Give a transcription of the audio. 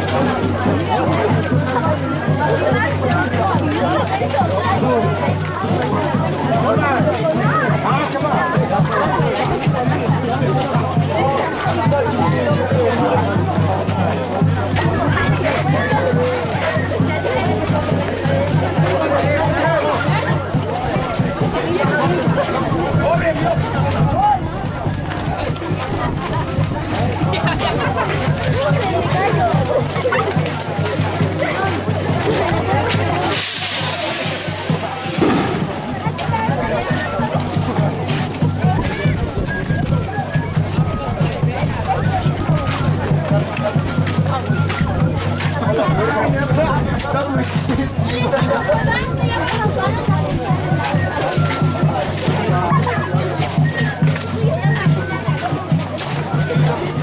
Não, não, não.